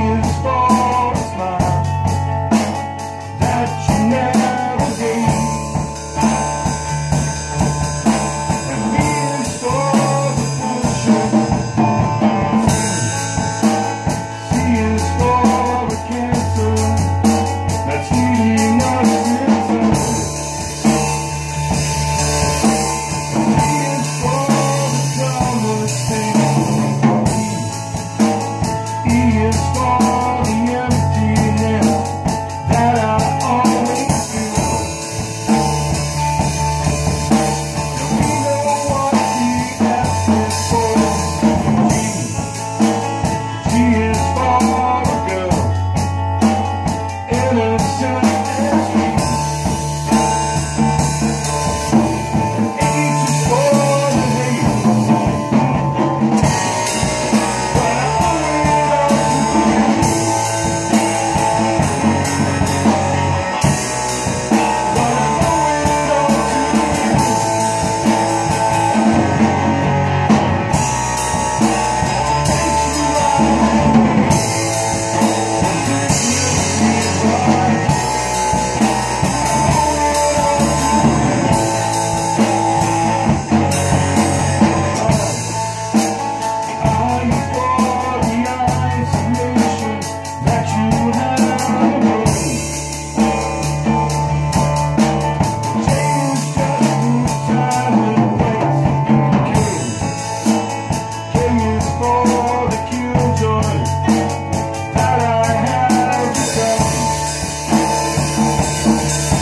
you. Thank